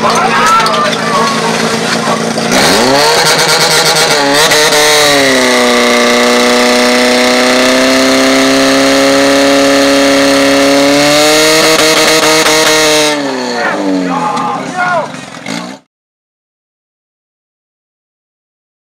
Come on.